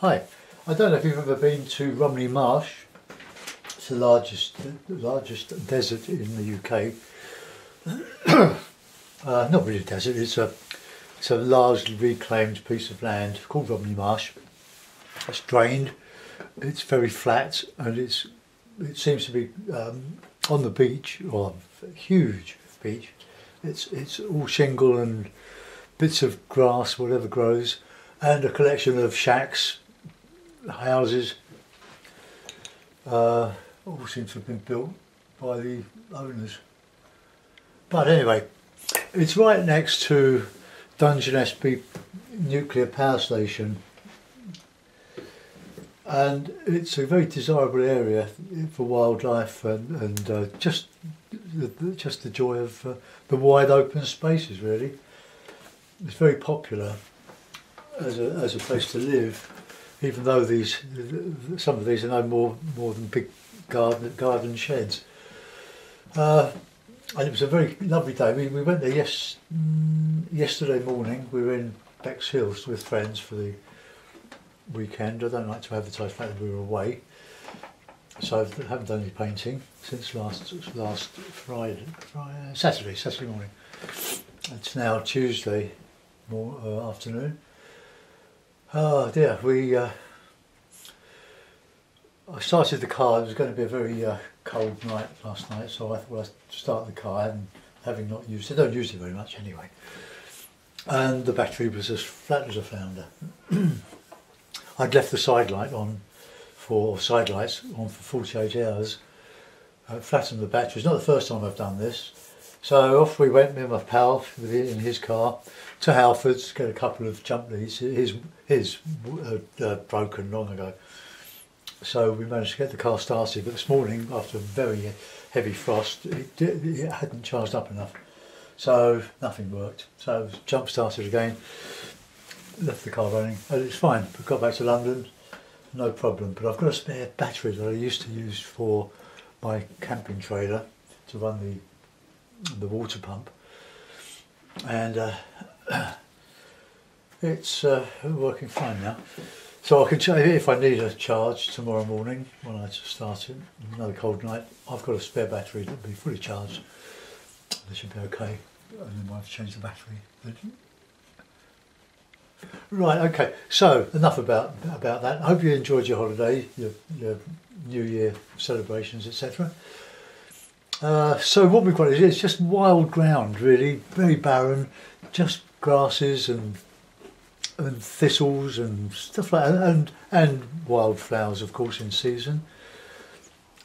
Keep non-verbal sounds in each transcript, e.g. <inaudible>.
Hi, I don't know if you've ever been to Romney Marsh. It's the largest, the largest desert in the UK. <coughs> uh, not really a desert. It's a, it's a largely reclaimed piece of land called Romney Marsh. It's drained. It's very flat, and it's it seems to be um, on the beach or a huge beach. It's it's all shingle and bits of grass, whatever grows, and a collection of shacks, houses. Uh, all seem to have been built by the owners. But anyway, it's right next to Dungeness B nuclear power station and it's a very desirable area for wildlife and, and uh, just the, just the joy of uh, the wide open spaces really. It's very popular as a, as a place to live even though these some of these are no more more than big garden garden sheds. Uh, and it was a very lovely day. We, we went there yes mm, yesterday morning. We were in Bexhills with friends for the weekend. I don't like to advertise the fact that we were away. So I haven't done any painting since last last Friday, Friday Saturday, Saturday morning. It's now Tuesday more, uh, afternoon. Oh dear, we. Uh, I started the car. It was going to be a very uh, cold night last night, so I thought well, I'd start the car and having not used it, I don't use it very much anyway. And the battery was as flat as a flounder. <clears throat> I'd left the side light on for side lights on for 48 hours, uh, flattened the battery. It's not the first time I've done this. So off we went, me and my pal in his car to Halfords, to get a couple of jump leads. His, his uh, uh, broken long ago. So we managed to get the car started, but this morning, after a very heavy frost, it, it hadn't charged up enough. So nothing worked. So jump started again left the car running and it's fine. We got back to London, no problem. But I've got a spare battery that I used to use for my camping trailer to run the the water pump, and uh, <clears throat> it's uh, working fine now. So I can you if I need a charge tomorrow morning when I start it, another cold night, I've got a spare battery that'll be fully charged. That should be okay. And then I have to change the battery. Right, okay. So enough about about that. I hope you enjoyed your holiday, your, your New Year celebrations, etc. Uh, so what we've got is it's just wild ground, really, very barren, just grasses and and thistles and stuff like that, and and wildflowers, of course, in season.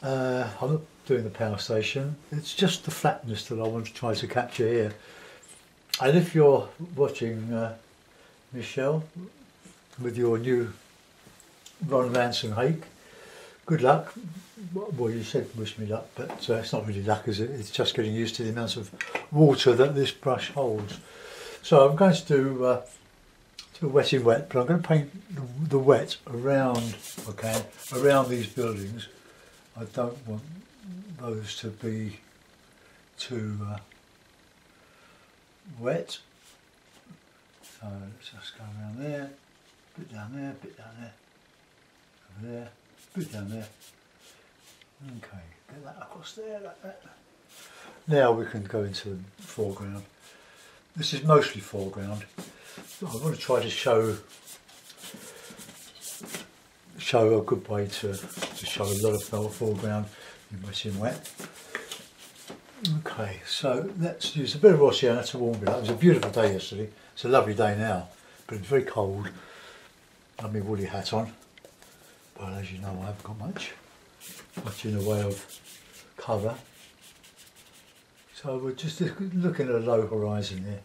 Uh, I'm not doing the power station. It's just the flatness that I want to try to capture here. And if you're watching. Uh, Michelle, with your new Ron Ranson hake. Good luck. Well, you said wish me luck, but uh, it's not really luck, is it? It's just getting used to the amount of water that this brush holds. So I'm going to do, uh, do wet in wet, but I'm going to paint the, the wet around, okay, around these buildings. I don't want those to be too uh, wet. So let's just go around there, bit down there, bit down there, over there, bit down there. Okay, get that across there like that. Now we can go into the foreground. This is mostly foreground. I want to try to show show a good way to, to show a lot of foreground in wet in wet. Okay, so let's use a bit of Oceana to warm it up. It was a beautiful day yesterday. It's a lovely day now, but it's very cold. I have my woolly hat on, but as you know, I haven't got much, much in the way of cover. So we're just looking at a low horizon here.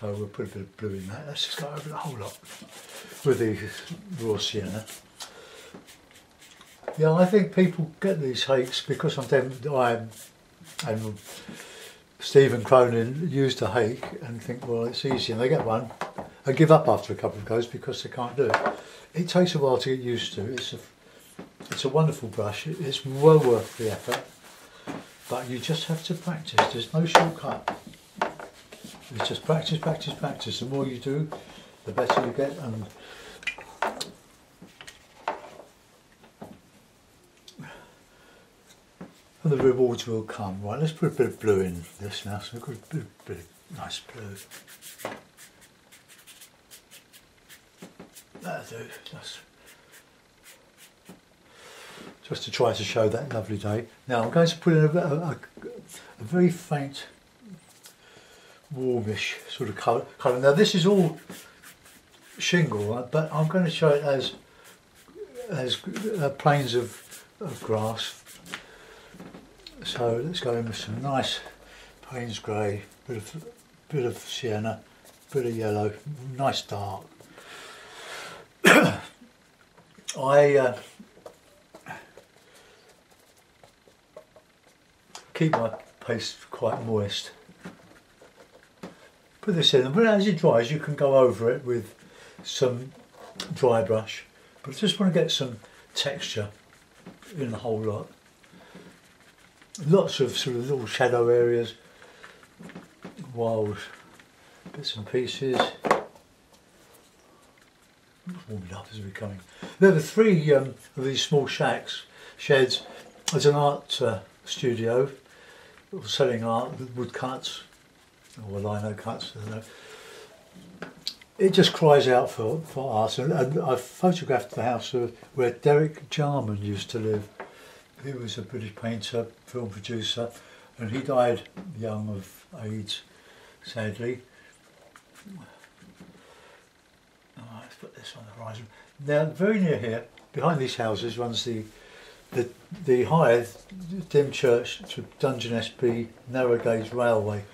So we'll put a bit of blue in that. Let's just go over the whole lot with the raw sienna. Yeah, I think people get these hakes because sometimes I'm, I'm Stephen Cronin used a hake and think, well, it's easy, and they get one and give up after a couple of goes because they can't do it. It takes a while to get used to. It's a, it's a wonderful brush. It's well worth the effort, but you just have to practice. There's no shortcut. It's just practice, practice, practice. The more you do, the better you get. And and the rewards will come. Right, let's put a bit of blue in this now. So we've got a bit, bit of nice blue. That'll do. That's just to try to show that lovely day. Now I'm going to put in a, a, a very faint warmish sort of colour. Now this is all shingle, right? but I'm going to show it as as uh, planes of, of grass. So let's go in with some nice Payne's grey, bit of bit of sienna, bit of yellow, nice dark. I uh, keep my paste quite moist. Put this in, but as it dries, you can go over it with some dry brush. But I just want to get some texture in the whole lot. Lots of sort of little shadow areas, wild bits and pieces. Warming up as we're coming. There are three um, of these small shacks, sheds, as an art uh, studio, selling art, with woodcuts, or lino cuts, I don't know it just cries out for, for art. And, and I've photographed the house where Derek Jarman used to live. He was a British painter, film producer, and he died young of AIDS, sadly. Let's put this on the horizon. Now, very near here, behind these houses, runs the the the Hythe Dymchurch to Dungeness B narrow gauge railway,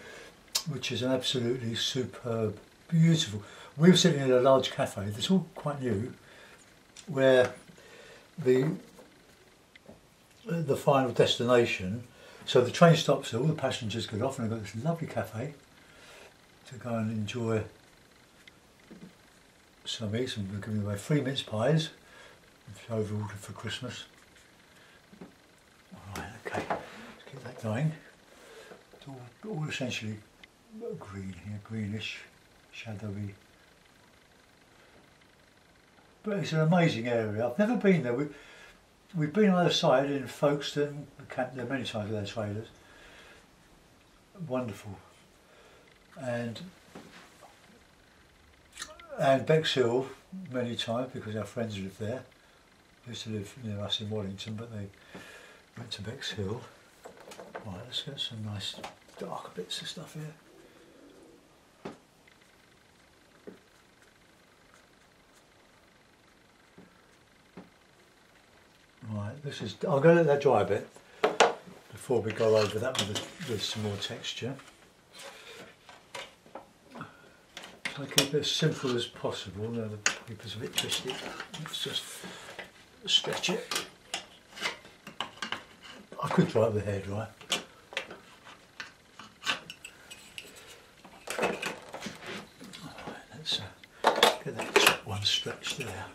which is an absolutely superb, beautiful we were sitting in a large cafe, it's all quite new, where the the final destination, so the train stops all the passengers get off and they've got this lovely cafe to go and enjoy some eats and we're giving away free mince pies, which over ordered for Christmas. Alright, okay, let's keep that going. It's all, all essentially green here, greenish, shadowy. But it's an amazing area. I've never been there. We, we've been on the other side in Folkestone, we camped there many times with our trailers. Wonderful. And and Bexhill many times because our friends live there. They used to live near us in Wallington, but they went to Bexhill. Right, let's get some nice dark bits of stuff here. Right, this is, I'm going to let that dry a bit before we go over that with, with some more texture. So I keep it as simple as possible. Now the paper's a bit twisted. Let's just stretch it. I could try it with hair dry. Right, let's uh, get that one stretched there.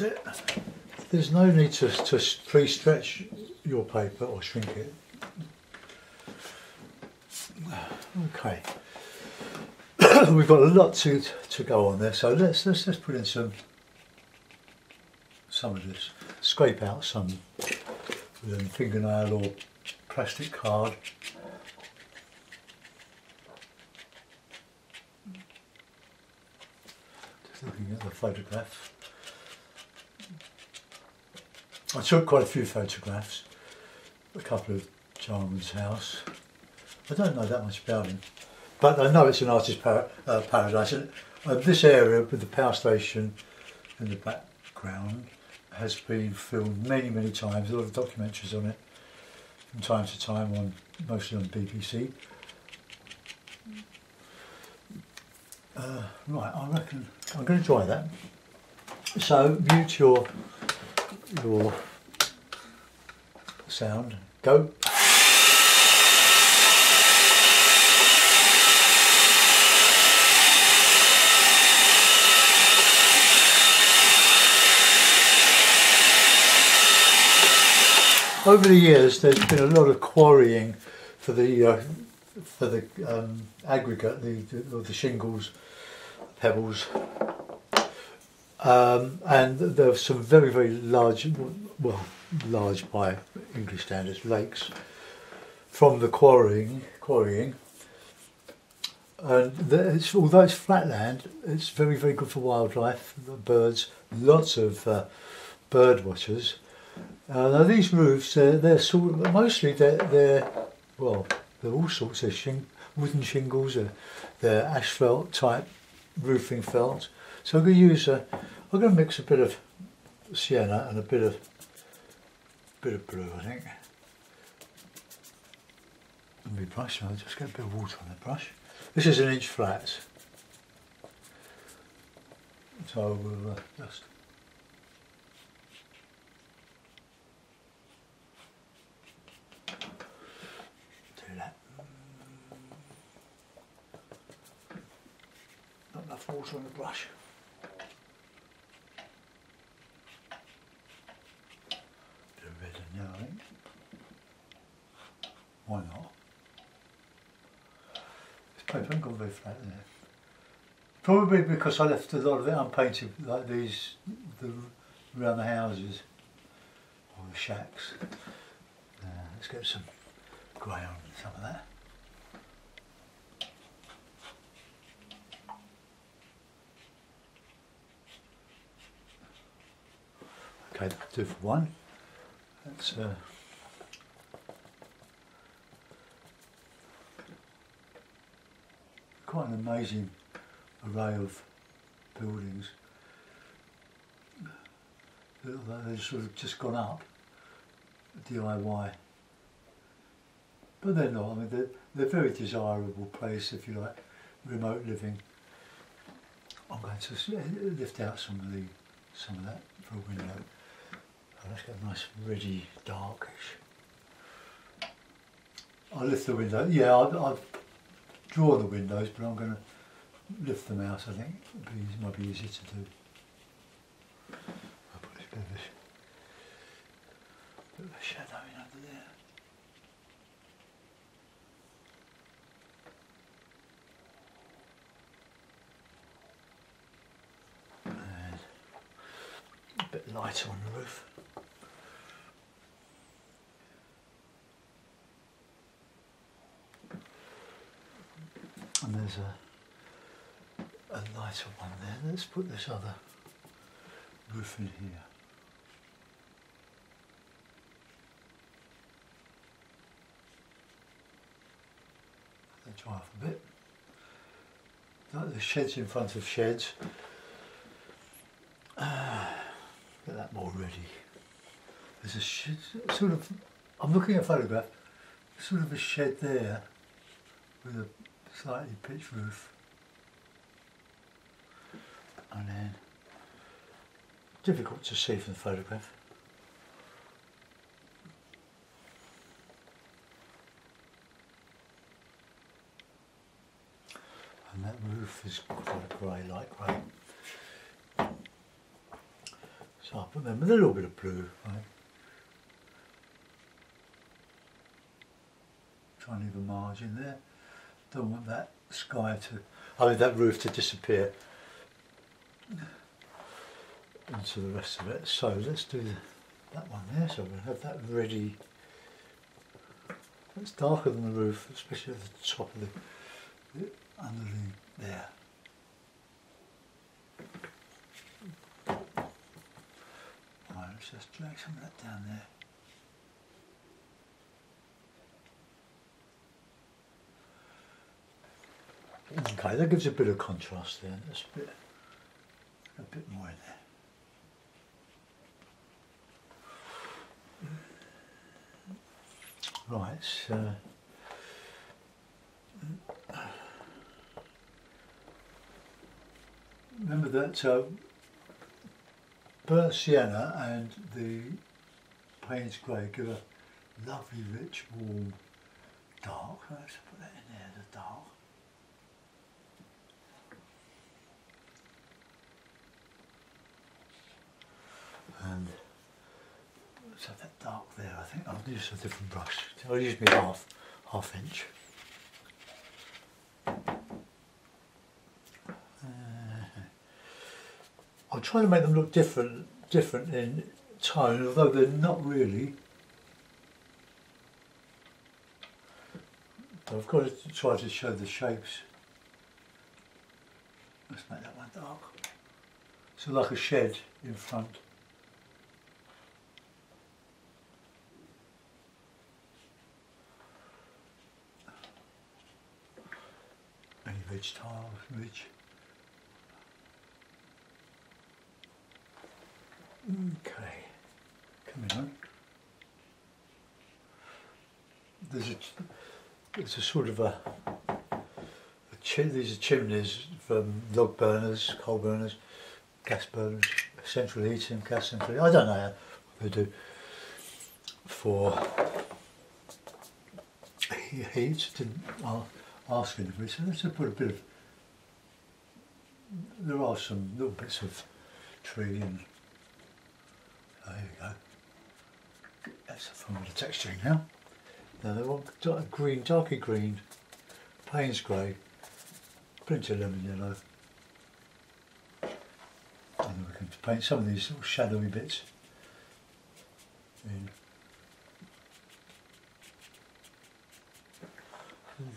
it. There's no need to, to pre-stretch your paper or shrink it. Okay. <clears throat> We've got a lot to to go on there, so let's let's let's put in some some of this. Scrape out some with a fingernail or plastic card. Just looking at the photograph. I took quite a few photographs, a couple of Jarman's house. I don't know that much about him, but I know it's an artist's par uh, paradise. And uh, this area with the power station in the background has been filmed many, many times. A lot of documentaries on it from time to time, on mostly on BBC. Uh, right, I reckon I'm going to try that. So mute your your sound. Go. over the years, there's been a lot of quarrying for the uh, for the um, aggregate, the, the the shingles, pebbles, um, and there are some very very large, well, large by English standards, lakes from the quarrying quarrying. And it's, although it's flatland, it's very very good for wildlife, the birds, lots of uh, bird watchers. Uh, now these roofs, they're, they're sort of, mostly they're, they're, well, they're all sorts of shing, wooden shingles, they're asphalt type roofing felt. So I'm going to use a, I'm going to mix a bit of sienna and a bit of, bit of blue I think. And my brush, I'll just get a bit of water on the brush. This is an inch flat. So we'll uh, just water on the brush. Bit of red and yellow, I think. Why not? This paper hasn't Probably because I left a lot of it unpainted, like these, the, around the houses, or the shacks. Uh, let's get some grey on some of that. Okay, do for one. That's uh, quite an amazing array of buildings. They've sort of just gone up, DIY. But they're not, I mean, they're, they're a very desirable place if you like remote living. I'm going to lift out some of the some of that for a window. Oh, let's get a nice reddy darkish. I'll lift the window. Yeah, I've, I've drawn the windows, but I'm going to lift them out. I think it might be easier to do. I'll put this bit of a, bit of shadow in there. Bit lighter on the roof. And there's a, a lighter one there. Let's put this other roof in here. Let dry off a bit. Like the sheds in front of sheds. Ah, get that more ready. There's a shed, sort of, I'm looking at a photograph, sort of a shed there with a slightly pitched roof. And then, difficult to see from the photograph. And that roof is quite grey, light grey. So I'll put them with a little bit of blue, right? Try and leave a margin there. Don't want that sky to, I mean that roof to disappear into the rest of it. So let's do that one there. So we'll have that ready. It's darker than the roof, especially at the top of the, the under the there. Right, let's just drag some of that down there. Okay, that gives a bit of contrast there. That's a bit, a bit more there. Right, so remember that uh, burnt sienna and the Payne's grey give a lovely, rich, warm, dark. Let's put that in there, the dark. Let's have that dark there, I think. I'll use a different brush. I'll use my half, half inch. Uh, I'll try to make them look different, different in tone, although they're not really. But I've got to try to show the shapes. Let's make that one dark. So like a shed in front. Ridge tiles, ridge. Okay, coming on. There's a, there's a sort of a, a chim- these are chimneys from log burners, coal burners, gas burners, central heating, gas central. I don't know how they do for he- heat. Didn't a- ask anybody, so let's put a bit of. There are some little bits of tree and there you go. That's bit of texturing now. Now they want dark green, darker green, Payne's grey, plenty of lemon yellow. And then we can paint some of these little shadowy bits in.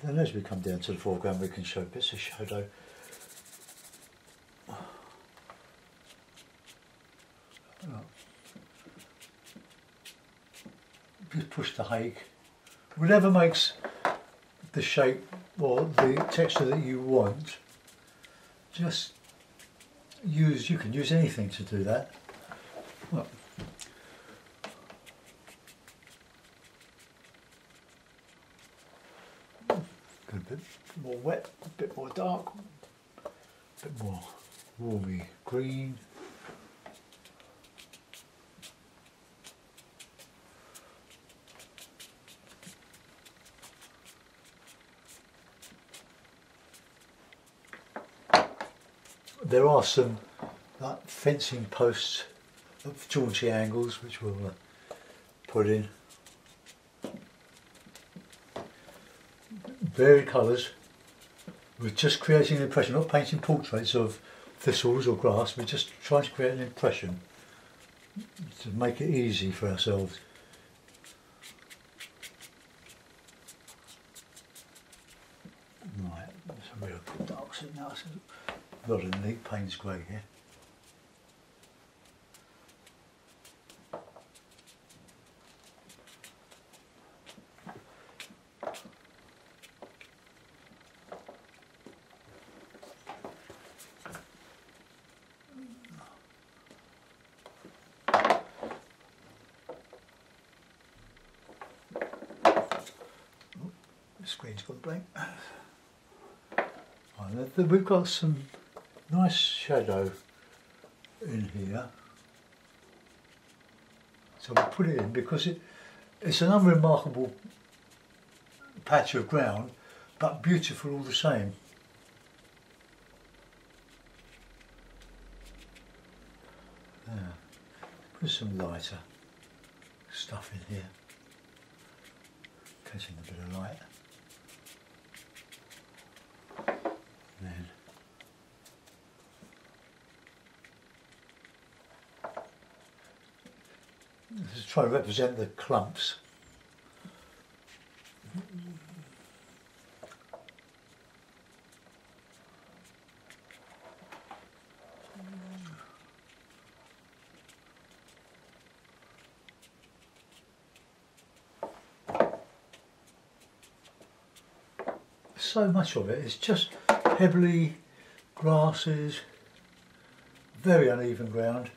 Then as we come down to the foreground we can show bits of shadow. Oh. Just push the hake. Whatever makes the shape or the texture that you want, just use, you can use anything to do that. Well, bit more wet, a bit more dark, a bit more warmy green. There are some like fencing posts of jaunty angles which we'll uh, put in. Varied colours. We're just creating an impression, not painting portraits of thistles or grass, we're just trying to create an impression to make it easy for ourselves. Right, a real dark now. So a neat Payne's grey here. <sighs> Th- we've got some nice shadow in here. So we'll put it in because it, it's an unremarkable patch of ground, but beautiful all the same. Yeah. Put some lighter stuff in here catching a bit of light. Then is trying to represent the clumps. so much of it is just pebbly grasses, very uneven ground.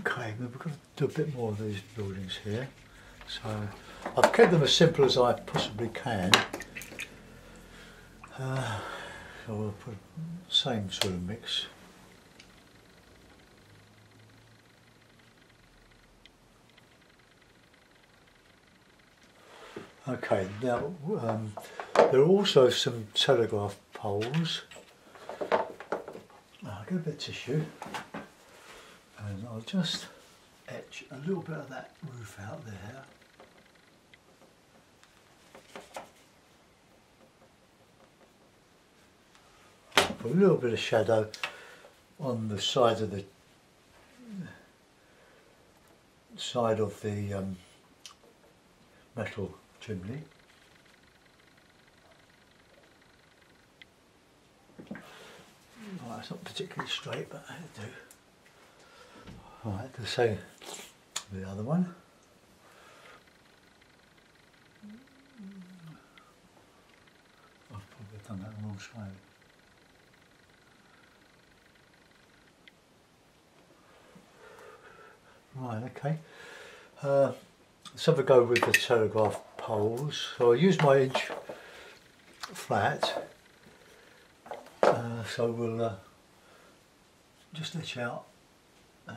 Okay, we've got to do a bit more of these buildings here. So I've kept them as simple as I possibly can. Uh, so we'll put same sort of mix. Okay, now um, there are also some telegraph poles. I'll get a bit of tissue and I'll just etch a little bit of that roof out there. A little bit of shadow on the side of the side of the um, metal chimney. Right, it's not particularly straight, but it'll do. Right, the same the other one. I've probably done that wrong side. Right, okay. Uh, let's have a go with the telegraph poles. So I use my inch flat. Uh, so we'll uh, just etch out. Uh,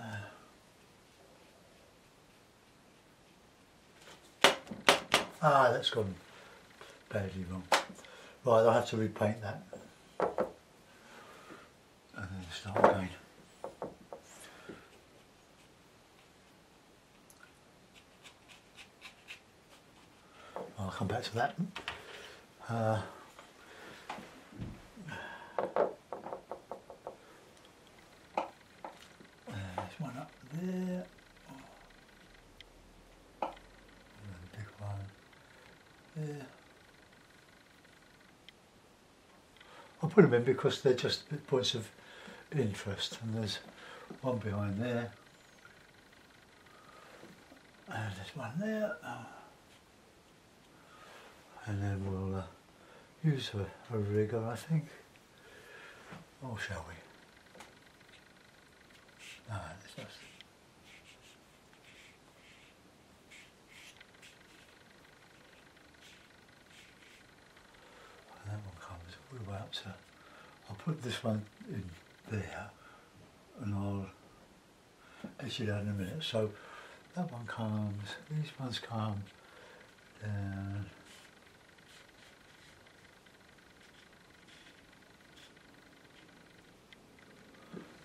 ah, that's gone badly wrong. Right, I'll have to repaint that. And then start again. I'll come back to that. Uh, there's one up there. And a big one there. I'll put them in because they're just points of interest and there's one behind there. And there's one there. And then we'll uh, use a, a rigger I think. Or shall we? No, it's just that one comes all the way up to I'll put this one in there and I'll etch it out in a minute so that one comes these ones come down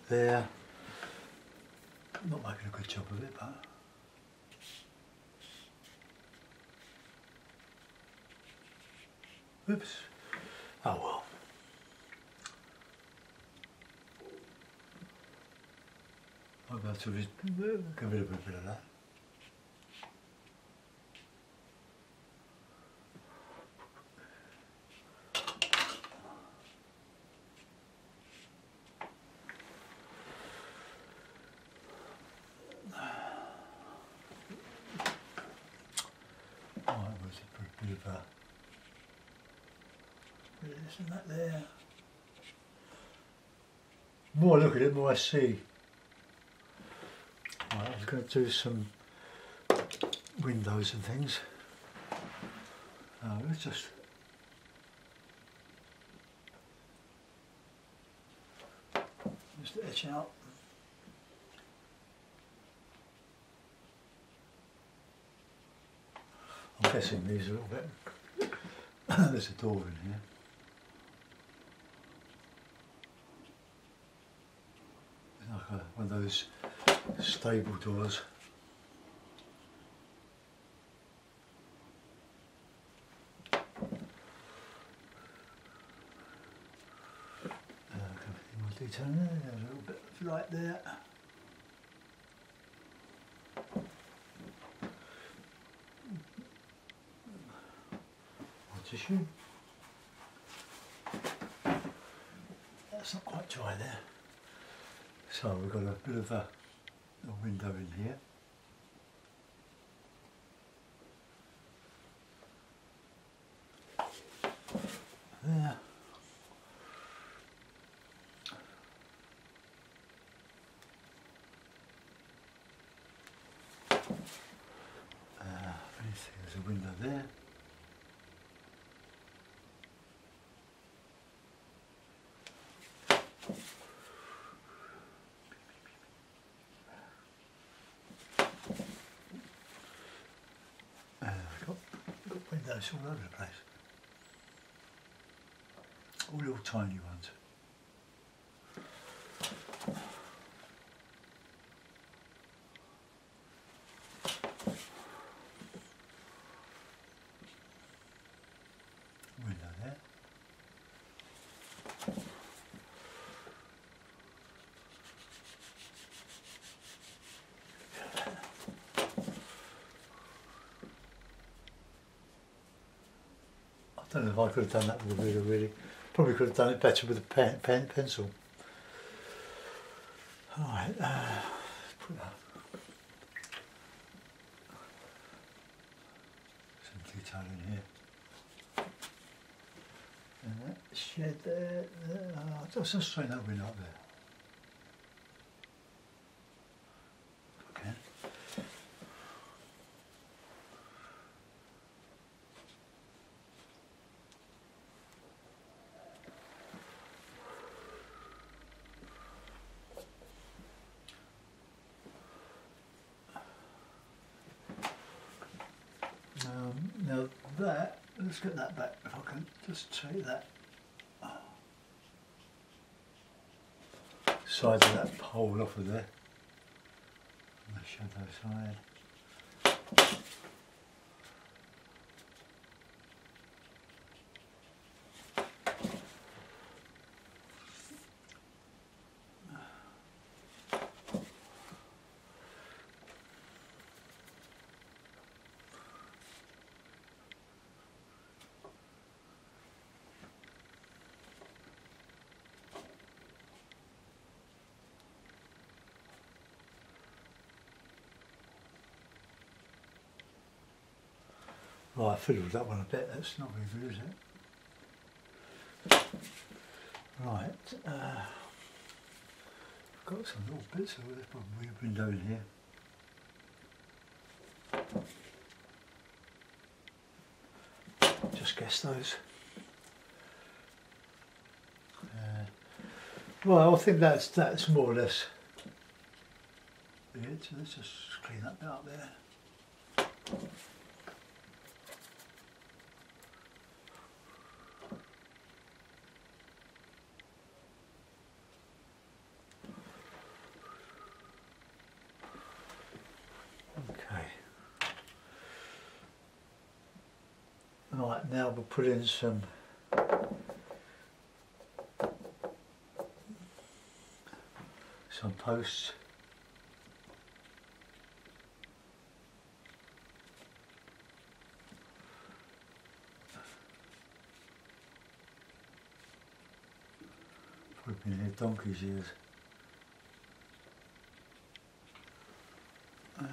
there. Not making a good job of it, but oops. Oh well. I'll be able to re- get rid of a bit of that. Right, was it for a bit of a bit of this and that there. More I look at it, more I see. Going to do some windows and things. Uh, let's just just etch out. I'm guessing these a little bit. <coughs> There's a door in here. Like a, one of those stable doors. Uh, there, there's a little bit of light there. More tissue. That's not quite dry there. So we've got a bit of a, a window in here. There. Uh, let me see, there's a window there. Uh, I've got, windows all over the place. All little tiny ones. Don't know if I could have done that with a ruler really. Probably could have done it better with a pen, pen pencil. Alright, uh, put that. Some detail in here. And that shed there, there. Oh, just straighten that window up there. Okay. Um, now that, let's get that back if I can just take that side of that pole off of there. The shadow side. Oh, I fiddled that one a bit. That's not very good, is it? Right. Uh, I've got some little bits of this one weird window in here. Just guess those. Uh, well, I think that's that's more or less it. So let's just clean that bit up there. Okay. Right, now we'll put in some some posts. Probably been donkey's years. Um,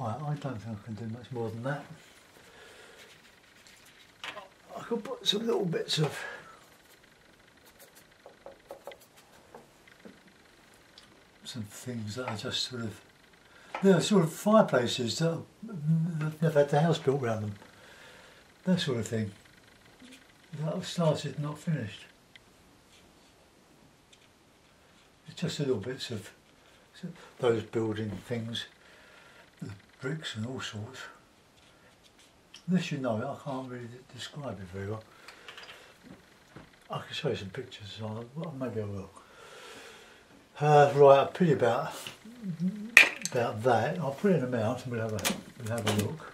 Right, I don't think I can do much more than that. Could put some little bits of some things that are just sort of they're sort of fireplaces that have never had the house built around them. That sort of thing. That started, not finished. It's just little bits of those building things bricks and all sorts. Unless you know it, I can't really describe it very well. I can show you some pictures, well, maybe I will. Uh, right, I'll put about about that. I'll put it in them out and we'll have a we'll have a look.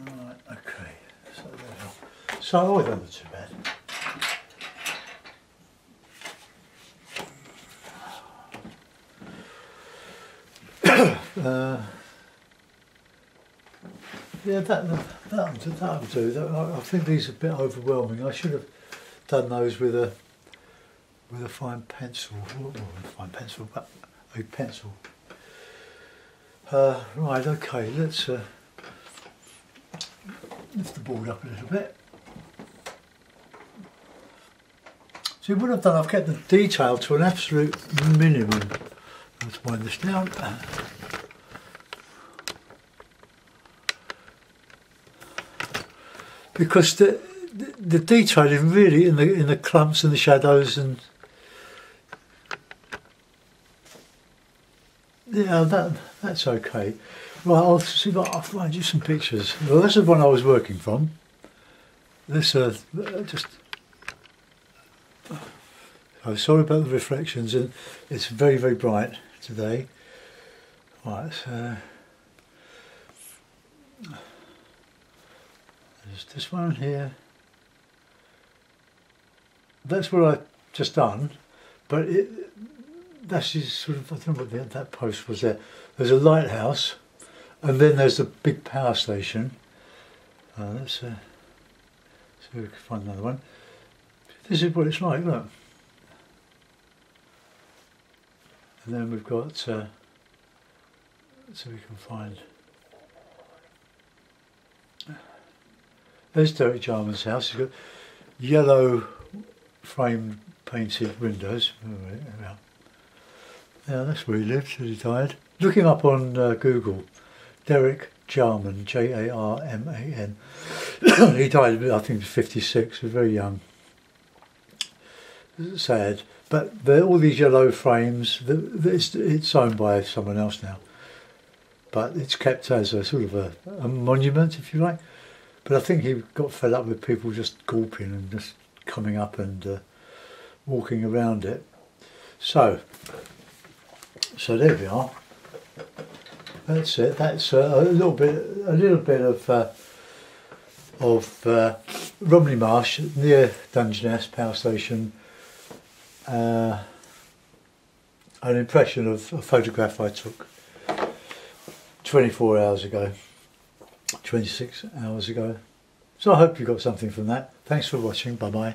Right, okay. So. So oh, that wasn't too Uh, yeah, that that that'll do. That'll do. That, I, I think these are a bit overwhelming. I should have done those with a with a fine pencil. A fine pencil, but a pencil. Uh, right. Okay. Let's uh, lift the board up a little bit. See what I've done, I've kept the detail to an absolute minimum. Let's wind this down. Because the, the the detail is really in the in the clumps and the shadows and yeah that that's okay. Right, I'll see if I'll find you some pictures. Well, this is one I was working from. This uh, just I'm sorry about the reflections, and it's very, very bright today. Right, so there's this one here. That's what I've just done, but it, that's his sort of, I don't know what the, that post was there. There's a lighthouse, and then there's the big power station. Uh, let's uh, see if we can find another one. This is what it's like, look. And then we've got, uh, so we can find. There's Derek Jarman's house. He's got yellow framed painted windows. Yeah, that's where he lived till he died. Look him up on uh, Google. Derek Jarman, J A R M A N. <coughs> he died, I think, 56. He was very young. Sad. But all these yellow frames, it's, it's owned by someone else now. But it's kept as a sort of a, a monument, if you like. But I think he got fed up with people just gawping and just coming up and uh, walking around it. So, so there we are. That's it. That's uh, a little bit, a little bit of uh, of uh, Romney Marsh near Dungeness Power Station. Uh, an impression of a photograph I took 24 hours ago, 26 hours ago. So I hope you got something from that. Thanks for watching. Bye bye.